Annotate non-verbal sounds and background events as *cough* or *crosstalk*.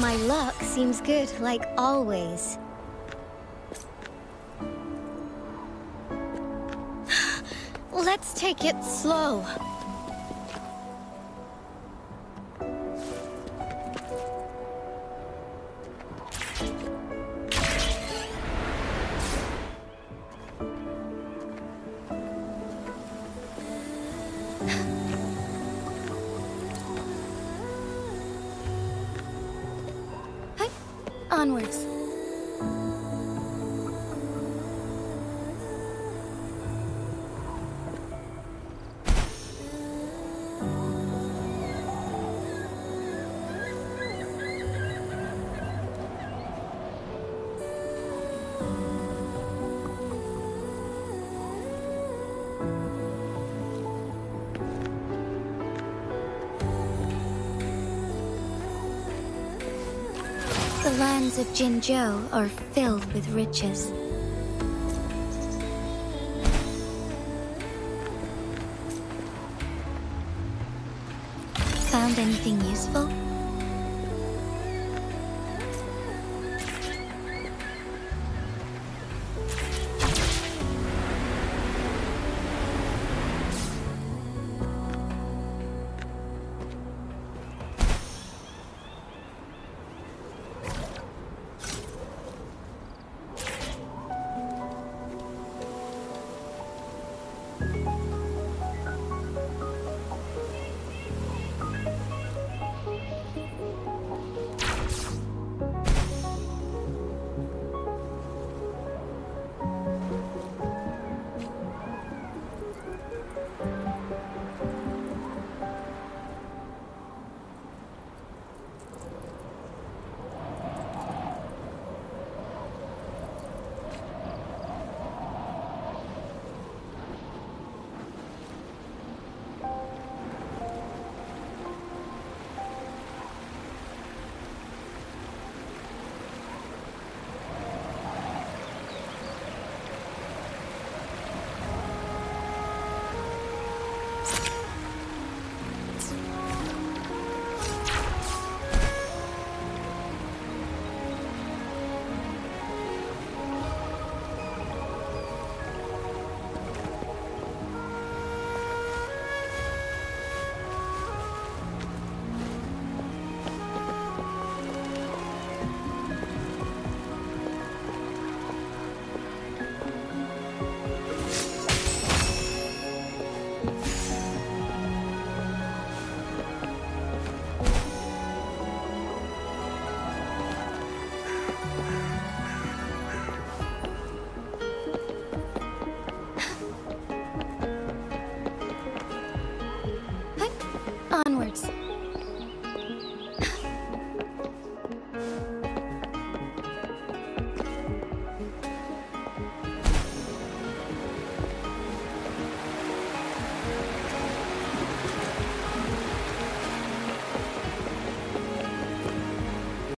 My luck seems good, like always. *gasps* Let's take it slow. Onwards. The lands of Jinzhou are filled with riches. Found anything useful?